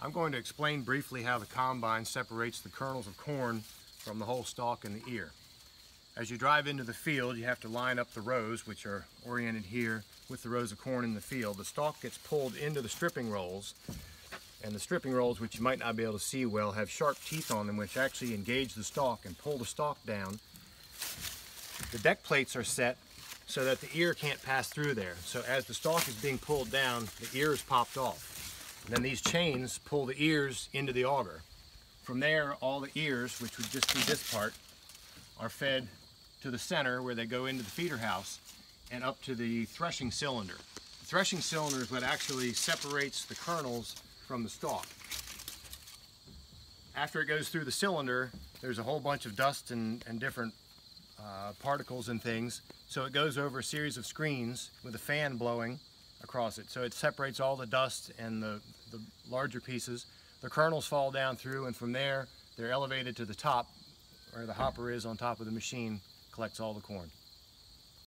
I'm going to explain briefly how the combine separates the kernels of corn from the whole stalk and the ear. As you drive into the field, you have to line up the rows, which are oriented here with the rows of corn in the field. The stalk gets pulled into the stripping rolls, and the stripping rolls, which you might not be able to see well, have sharp teeth on them, which actually engage the stalk and pull the stalk down. The deck plates are set so that the ear can't pass through there. So as the stalk is being pulled down, the ear is popped off. Then these chains pull the ears into the auger. From there, all the ears, which would just be this part, are fed to the center where they go into the feeder house and up to the threshing cylinder. The threshing cylinder is what actually separates the kernels from the stalk. After it goes through the cylinder, there's a whole bunch of dust and, and different uh, particles and things. So it goes over a series of screens with a fan blowing across it. So it separates all the dust and the, the larger pieces. The kernels fall down through and from there they're elevated to the top where the hopper is on top of the machine collects all the corn.